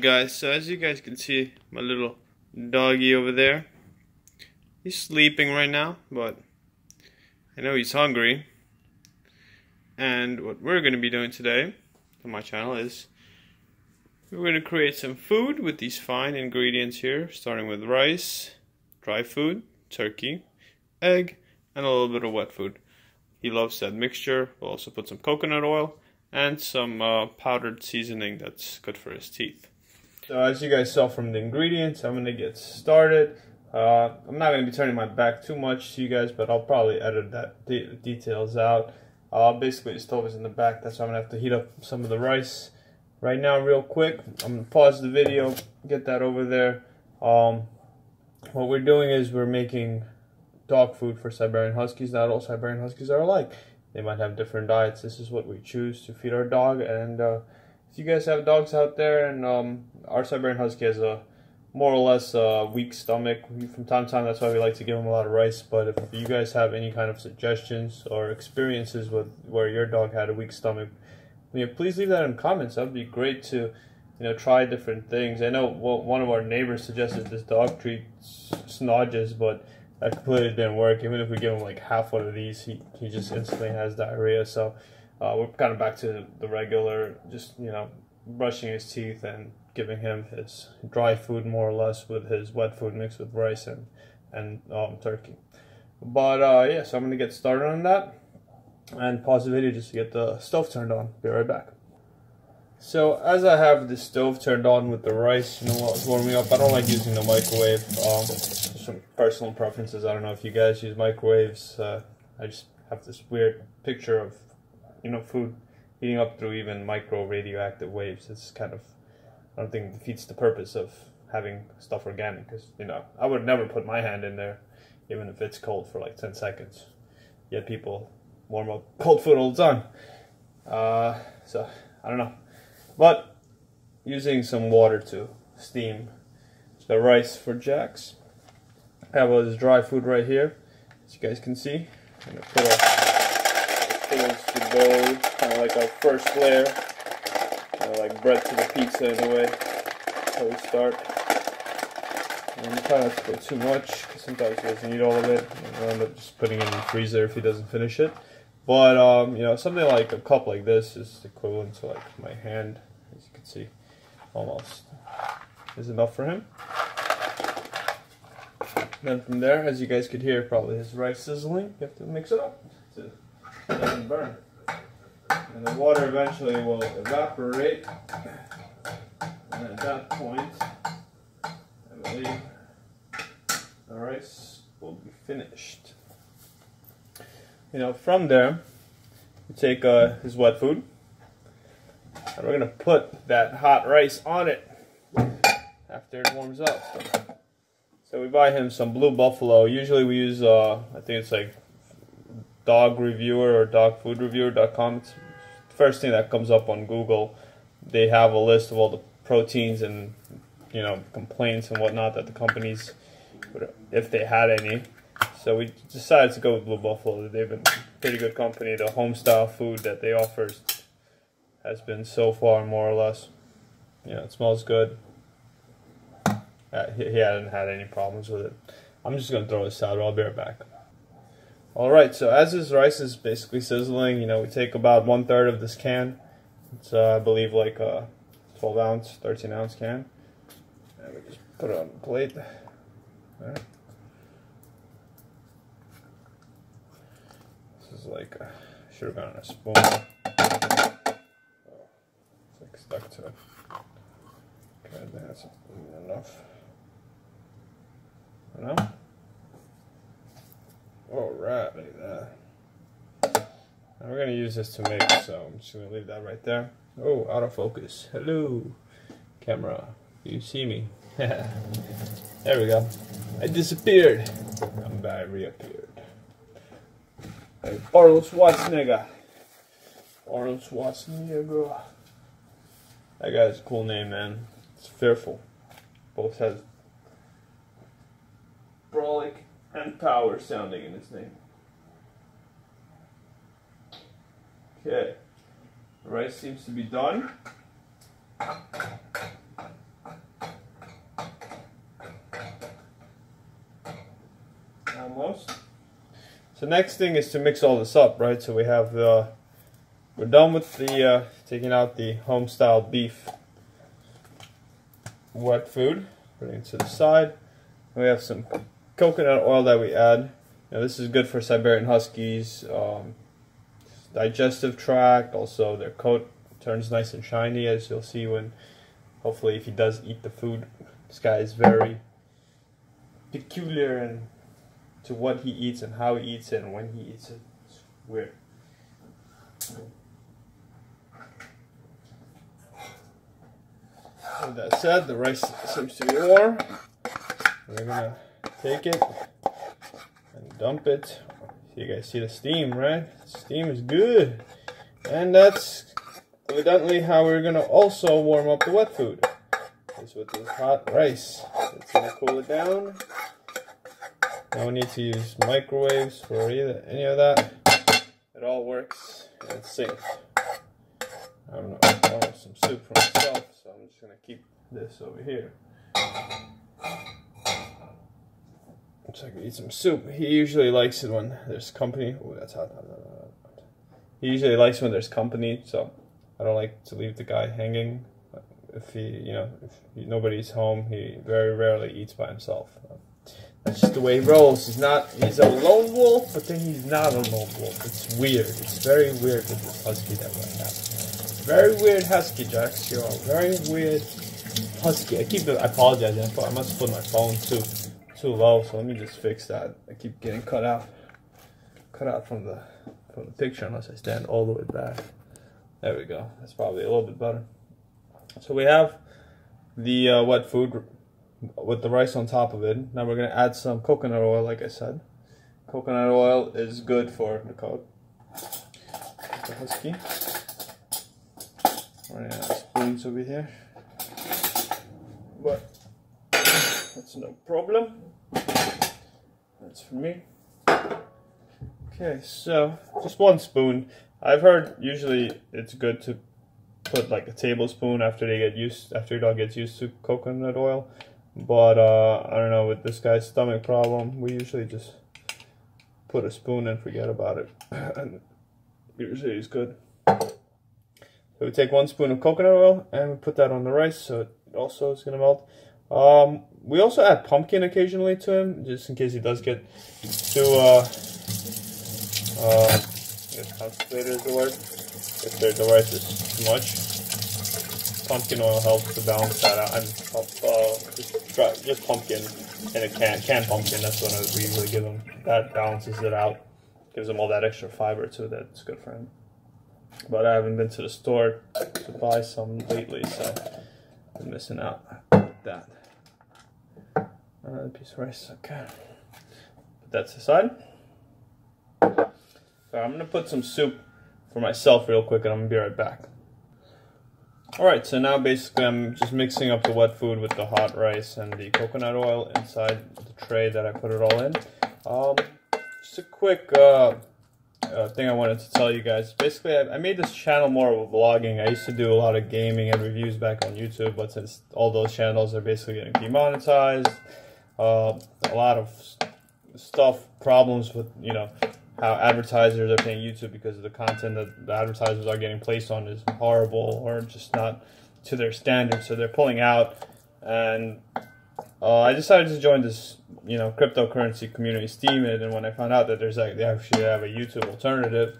Guys, so as you guys can see, my little doggy over there, he's sleeping right now, but I know he's hungry. And what we're going to be doing today on my channel is we're going to create some food with these fine ingredients here, starting with rice, dry food, turkey, egg, and a little bit of wet food. He loves that mixture. We'll also put some coconut oil and some uh, powdered seasoning that's good for his teeth. So as you guys saw from the ingredients, I'm going to get started. Uh, I'm not going to be turning my back too much to you guys, but I'll probably edit that de details out. Uh, basically, the stove is in the back. That's why I'm to have to heat up some of the rice right now real quick. I'm to pause the video, get that over there. Um, what we're doing is we're making dog food for Siberian Huskies. Not all Siberian Huskies are alike. They might have different diets. This is what we choose to feed our dog. And uh, if you guys have dogs out there, and um, our Siberian Husky has a more or less uh, weak stomach, from time to time, that's why we like to give them a lot of rice. But if you guys have any kind of suggestions or experiences with where your dog had a weak stomach, you know, please leave that in comments. That would be great to you know try different things. I know one of our neighbors suggested this dog treat Snodges, but that completely didn't work. Even if we give him like half one of these, he, he just instantly has diarrhea. So uh, we're kind of back to the regular, just, you know, brushing his teeth and giving him his dry food more or less with his wet food mixed with rice and, and um, turkey. But uh, yeah, so I'm to get started on that and pause the video just to get the stove turned on. Be right back. So as I have the stove turned on with the rice, you know, it's warming up, I don't like using the microwave. Um, some personal preferences. I don't know if you guys use microwaves. Uh, I just have this weird picture of, you know, food heating up through even micro radioactive waves. It's kind of, I don't think defeats the purpose of having stuff organic. Because you know, I would never put my hand in there, even if it's cold for like ten seconds. Yet people warm up cold food all the time. Uh, so I don't know. But using some water to steam the rice for Jax. I have all this dry food right here, as you guys can see. I'm gonna put a to kind of like our first layer, kind of like bread to the pizza in a way. We start. And try not to put too much, because sometimes he doesn't eat all of it. We'll end up just putting it in the freezer if he doesn't finish it. But, um, you know, something like a cup like this is equivalent to like my hand, as you can see, almost is enough for him. Then from there, as you guys could hear, probably his rice sizzling. You have to mix it up it doesn't burn. And the water eventually will evaporate. And at that point, I believe the rice will be finished you know, from there, we take uh, his wet food, and we're gonna put that hot rice on it after it warms up. So we buy him some Blue Buffalo. Usually we use, uh, I think it's like Dog Reviewer or DogFoodReviewer.com. It's the first thing that comes up on Google. They have a list of all the proteins and you know complaints and whatnot that the companies, if they had any, so we decided to go with Blue Buffalo. They've been pretty good company. The home style food that they offer has been so far more or less. Yeah, it smells good. Uh, he, he hadn't had any problems with it. I'm just gonna throw this out. I'll be right back. All right. So as this rice is basically sizzling, you know, we take about one third of this can. It's uh, I believe like a 12 ounce, 13 ounce can, and we just put it on the plate. Right. This is like, uh, should have gotten a spoon. It's like stuck to it. Okay, that's enough. No? Alright, like that. Now we're gonna use this to make, so I'm just gonna leave that right there. Oh, out of focus. Hello, camera. You see me? there we go. I disappeared. I'm back, reappeared. Arnold Schwarzenegger. Arnold Schwarzenegger. That guy's a cool name, man. It's fearful. Both has brolic and power sounding in its name. Okay, the rice seems to be done. Almost. So next thing is to mix all this up, right? So we have the, we're done with the, uh, taking out the home style beef wet food, putting it to the side. We have some coconut oil that we add. Now this is good for Siberian Huskies, um, digestive tract, also their coat turns nice and shiny as you'll see when, hopefully if he does eat the food. This guy is very peculiar and to what he eats and how he eats it and when he eats it. It's weird. With that said, the rice seems to be warm. We're gonna take it and dump it. You guys see the steam, right? steam is good. And that's evidently how we're gonna also warm up the wet food. Is with this hot rice. It's gonna cool it down. No need to use microwaves for either any of that. It all works and it's safe. I don't know. I some soup for myself, so I'm just gonna keep this over here. So I can eat some soup. He usually likes it when there's company. Oh, that's hot. He usually likes when there's company, so I don't like to leave the guy hanging. If he, you know, if he, nobody's home, he very rarely eats by himself. That's just the way he rolls. He's not, he's a lone wolf, but then he's not a lone wolf. It's weird. It's very weird with this husky that we have. Very weird husky, Jax. You're a very weird husky. I keep, I apologize. I must put my phone too, too low, so let me just fix that. I keep getting cut out, cut out from the, from the picture unless I stand all the way back. There we go. That's probably a little bit better. So we have the uh, wet food with the rice on top of it. Now we're going to add some coconut oil, like I said. Coconut oil is good for the coat. The husky. Running out spoons over here. But that's no problem. That's for me. Okay, so just one spoon. I've heard usually it's good to put like a tablespoon after they get used after your dog gets used to coconut oil but uh, I don't know, with this guy's stomach problem, we usually just put a spoon and forget about it. and usually it's good. So we take one spoon of coconut oil and we put that on the rice so it also is going to melt. Um, we also add pumpkin occasionally to him, just in case he does get too, uh, uh, constipated is the word. If the rice is too much pumpkin oil helps to balance that out. And uh, just, try, just pumpkin in a can, canned pumpkin. That's what we usually give him. That balances it out, gives him all that extra fiber too. That's good for him. But I haven't been to the store to buy some lately, so I'm missing out with Another piece of rice. Okay, put that aside. So I'm gonna put some soup for myself real quick, and I'm gonna be right back. Alright, so now basically I'm just mixing up the wet food with the hot rice and the coconut oil inside the tray that I put it all in. Um, just a quick uh, uh, thing I wanted to tell you guys. Basically, I, I, made this channel more of a vlogging. I used to do a lot of gaming and reviews back on YouTube, but since all those channels are basically getting demonetized, uh, a lot of stuff, problems with, you know, how advertisers are paying YouTube because of the content that the advertisers are getting placed on is horrible or just not to their standards. So they're pulling out, and uh, I decided to join this, you know, cryptocurrency community, Steemit. And when I found out that there's like they actually have a YouTube alternative,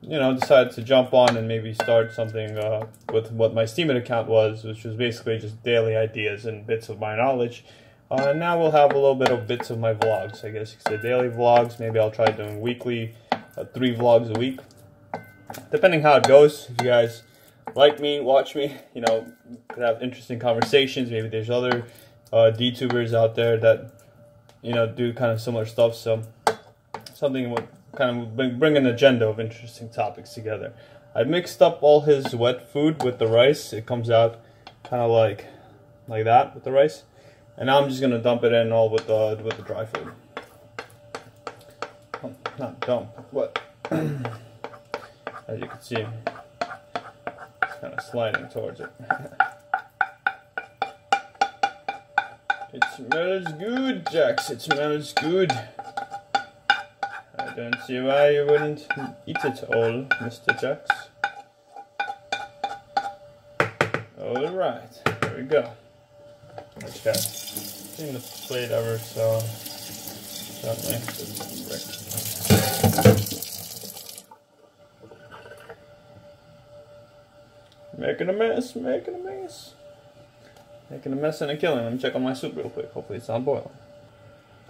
you know, decided to jump on and maybe start something uh, with what my Steemit account was, which was basically just daily ideas and bits of my knowledge. Uh, now we'll have a little bit of bits of my vlogs. I guess you could say daily vlogs. Maybe I'll try doing weekly, uh, three vlogs a week. Depending how it goes. If you guys like me, watch me, you know, could have interesting conversations. Maybe there's other uh, DTubers out there that, you know, do kind of similar stuff. So something would kind of bring, bring an agenda of interesting topics together. I mixed up all his wet food with the rice. It comes out kind of like like that with the rice. And now I'm just gonna dump it in all with the with the dry food. Oh, not dump. What? As you can see, it's kind of sliding towards it. it smells good, Jax. It smells good. I don't see why you wouldn't eat it all, Mr. Jax. Alright, there we go. Let's go. Clean the plate ever so gently. Making a mess, making a mess. Making a mess and a killing. Let me check on my soup real quick. Hopefully it's not boiling.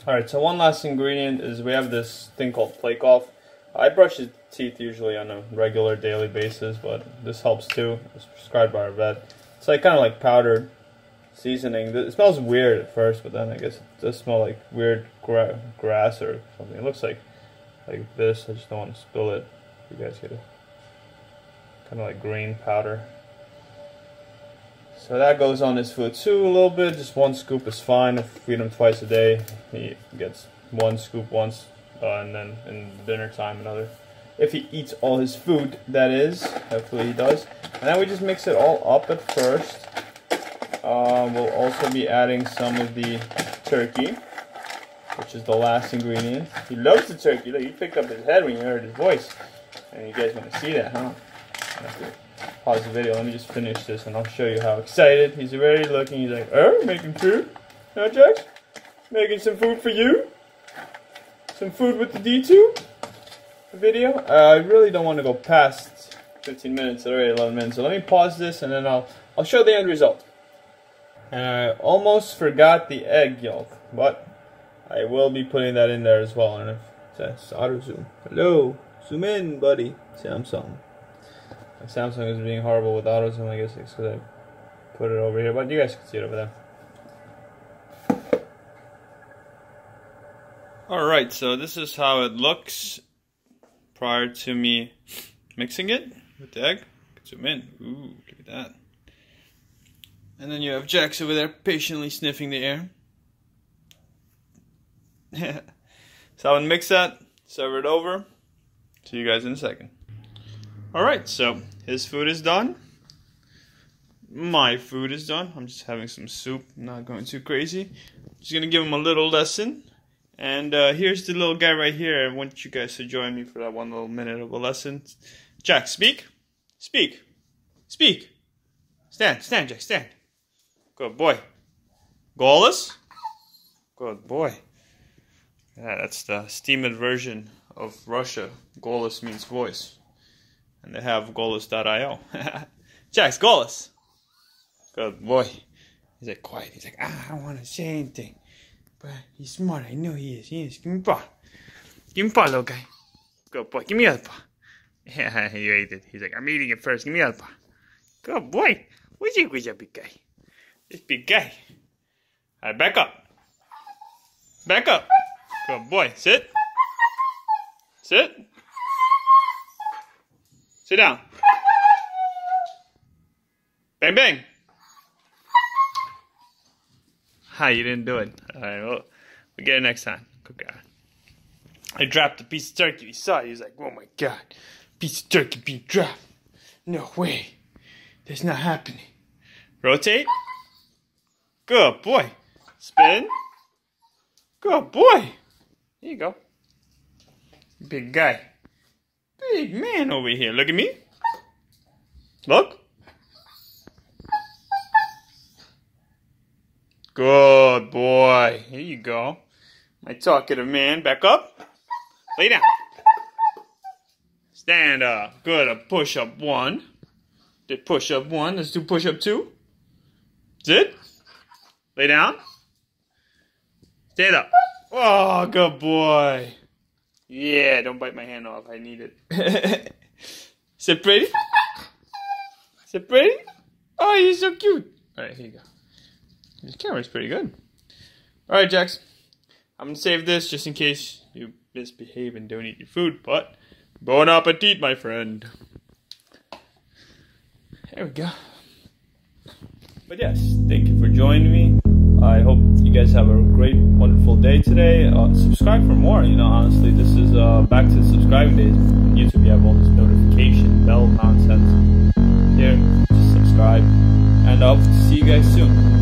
Alright, so one last ingredient is we have this thing called Plaque Off. I brush his teeth usually on a regular daily basis, but this helps too. It's prescribed by our vet. It's like kind of like powdered seasoning. It smells weird at first, but then I guess it does smell like weird gra grass or something. It looks like like this. I just don't want to spill it. You guys get it. Kind of like green powder. So that goes on his food too a little bit. Just one scoop is fine. If feed him twice a day, he gets one scoop once, uh, and then in dinner time another. If he eats all his food, that is. Hopefully he does. And then we just mix it all up at first. Uh, we'll also be adding some of the turkey, which is the last ingredient. He loves the turkey. Look, he picked up his head when you heard his voice. And you guys want to see that, huh? pause the video. Let me just finish this and I'll show you how excited. He's already looking. He's like, oh, making food. Huh, Jax? Making some food for you? Some food with the DTube video? Uh, I really don't want to go past 15 minutes. It's already 11 minutes. So let me pause this and then I'll, I'll show the end result. And I almost forgot the egg yolk, but I will be putting that in there as well. And if that's auto zoom. Hello, zoom in, buddy. Samsung. Samsung is being horrible with AutoZoom, I guess because I put it over here, but you guys can see it over there. Alright, so this is how it looks prior to me mixing it with the egg. Zoom in. Ooh, look at that. And then you have Jax over there patiently sniffing the air. so I'm gonna mix that, serve it over. See you guys in a second. Alright, so his food is done. My food is done. I'm just having some soup, not going too crazy. Just gonna give him a little lesson. And uh, here's the little guy right here. I want you guys to join me for that one little minute of a lesson. Jack, speak. Speak. Speak. Stand, stand, Jack, stand. Good boy. Golos? Good boy. Yeah, that's the Steemit version of Russia. Golos means voice and they have Golos.io. Jax Golos. Good boy. He's like quiet. He's like, ah, I don't want to say anything. But he's smart. I know he is. He is. Give me paw. Give me paw, little guy. Good boy. Give me other paw. Yeah, he ate it. He's like, I'm eating it first. Give me other paw. Good boy. With your big guy? This big guy. All right, back up. Back up. Good boy. Sit. Sit. Sit down. Bang, bang. Hi, you didn't do it. All right, well, we'll get it next time. Good guy. I dropped a piece of turkey. He saw it. He was like, oh my God, piece of turkey being dropped. No way. That's not happening. Rotate. Good boy. Spin. Good boy. Here you go. Big guy. Big man over here. Look at me. Look. Good boy. Here you go. My talkative man. Back up. Lay down. Stand up. Good. A push up one. Did push up one. Let's do push up two. Sit. Lay down. Stand up. Oh, good boy. Yeah, don't bite my hand off. I need it. Is it pretty? Is it pretty? Oh, you're so cute. All right, here you go. This camera's pretty good. All right, Jax. I'm gonna save this just in case you misbehave and don't eat your food. But bon appetit, my friend. There we go. But yes, thank you for joining me. I hope you guys have a great, wonderful day today. Uh, subscribe for more. You know, honestly, this is uh, back to subscribing days. On YouTube, you have all this notification bell nonsense. Here, just subscribe, and I hope to see you guys soon.